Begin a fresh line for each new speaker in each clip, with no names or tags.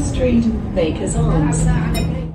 Street, Baker's Arms.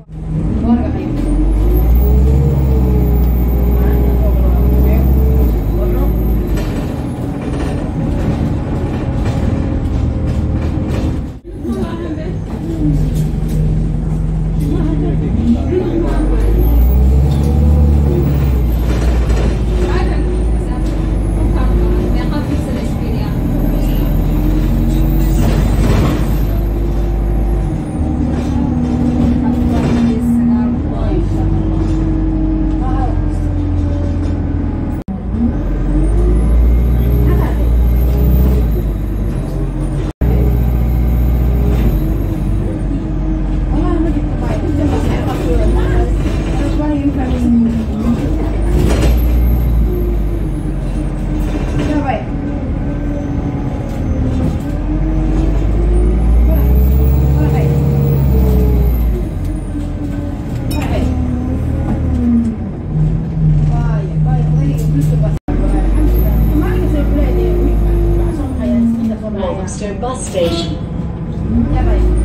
Walthamstow Bus Station.